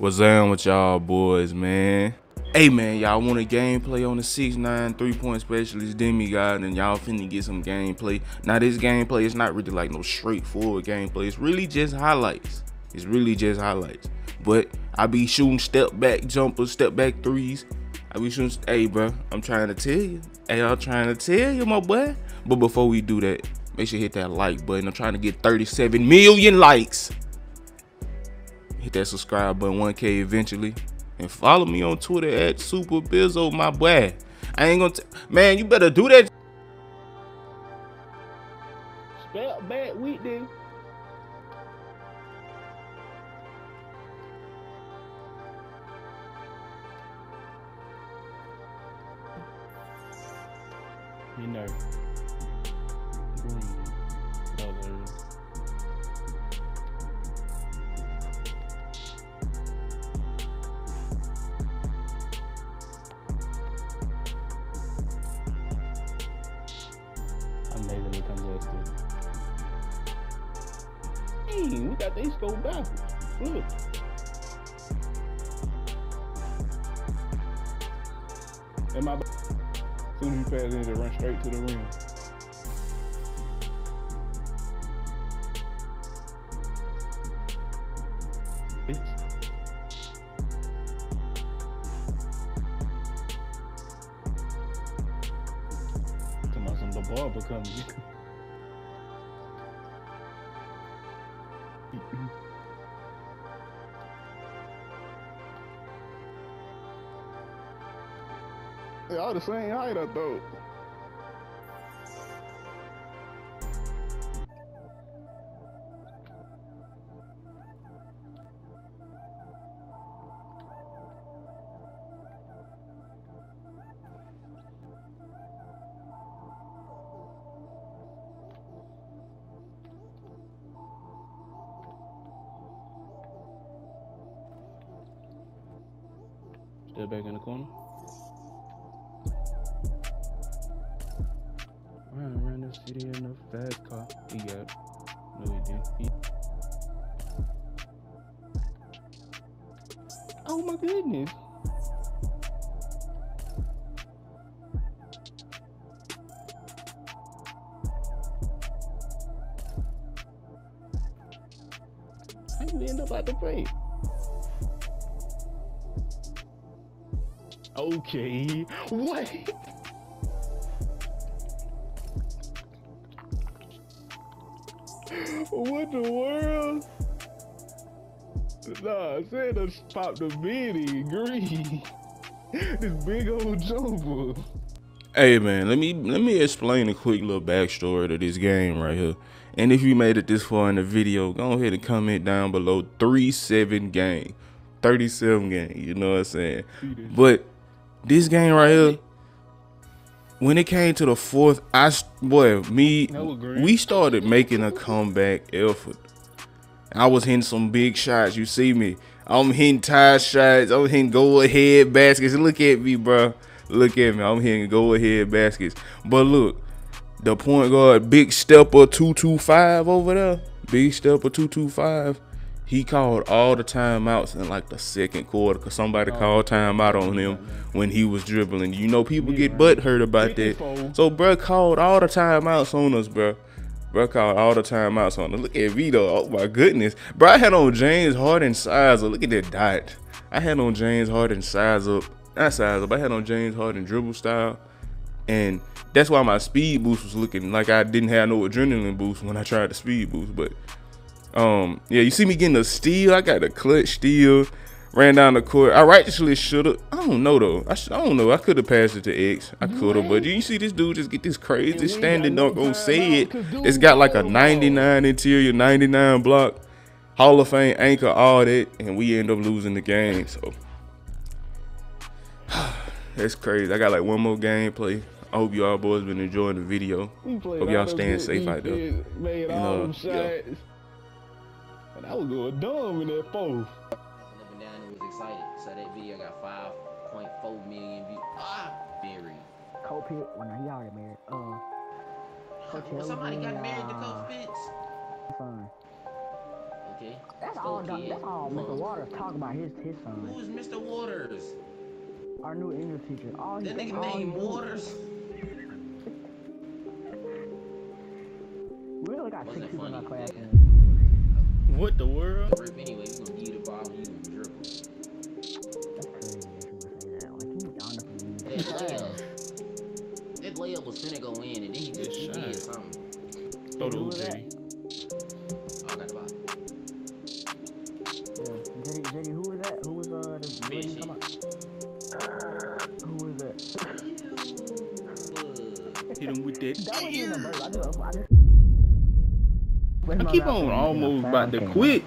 What's up with y'all boys, man? Hey man, y'all want a gameplay on the 6'9 three-point specialist demigod and y'all finna get some gameplay. Now this gameplay is not really like no straightforward gameplay. It's really just highlights. It's really just highlights. But I be shooting step back jumpers, step back threes. I be shooting, hey bro, I'm trying to tell you. Hey, I'm trying to tell you, my boy. But before we do that, make sure you hit that like button. I'm trying to get 37 million likes hit that subscribe button 1k eventually. And follow me on twitter at SuprBizzo my boy. I ain't gonna man you better do that. Spell bad week then. You know. Green colors Hey, we got these go backwards. Look. Am I? Soon as you pass in, they run straight to the rim. Bitch. On, some the barber Y'all the same height, I thought. Still back in the corner. Run around the city in a fast car. He got. No, he didn't. He... Oh my goodness. How you end up at the break? Okay. What? What the world? Nah, I popped the bitty green. this big old jumper. hey man let me let me explain a quick little backstory to this game right here and if you made it this far in the video go ahead and comment down below 3-7 game 37 game you know what i'm saying but this game right here when it came to the fourth, I boy me I would agree. we started making a comeback effort. I was hitting some big shots. You see me? I'm hitting tie shots. I'm hitting go ahead baskets. Look at me, bro. Look at me. I'm hitting go ahead baskets. But look, the point guard, big stepper two two five over there. Big stepper two two five. He called all the timeouts in like the second quarter because somebody called timeout on him when he was dribbling. You know, people get butt hurt about that. So, bro, called all the timeouts on us, bro. Bro called all the timeouts on us. Look at Vito. Oh my goodness. bro. I had on James Harden size up. Look at that dot. I had on James Harden size up. Not size up. I had on James Harden dribble style. And that's why my speed boost was looking like I didn't have no adrenaline boost when I tried the speed boost. But um, yeah, you see me getting a steal. I got a clutch steal. Ran down the court. I righteously should have. I don't know though. I, sh- I don't know. I could have passed it to X. I could have, but you see this dude just get this crazy standing dunk on said. 'cause It's got like a ball. 99 interior, 99 block, Hall of Fame anchor, all that, and we end up losing the game. So that's crazy. I got like one more gameplay. I hope y'all boys been enjoying the video. Hope y'all staying safe out there. You know, yeah. Shots. And I was going dumb in that fourth. up and down and was excited. So that video got 5.4 million views. Ah, very. Cole Pitt, when he already married. Uh, Coach Well, somebody got Elgin, married to uh, Coach Pitts. fine. Okay. That's Let's all. go, Doc- kid. That's all. Mr. Waters talking about his his son, Who is Mr. Waters? our new English teacher. All he That nigga all named Waters. We only got six Wasn't people in our class. Yeah. And What the world? Rip anyway, we gonna give you the ball and you gonna dribble. That's crazy that you would say that. Like you honestly. Layup. Was finna go in and then he just he Good did something. Throw the Who hoop, was that? JD. Oh, I got the ball. Yeah. Jetty, Jetty, who was that? Who was uh the the come up? Who was that? Hit him with that. That wasn't even bird. I just, I just. I keep on almost about to quit.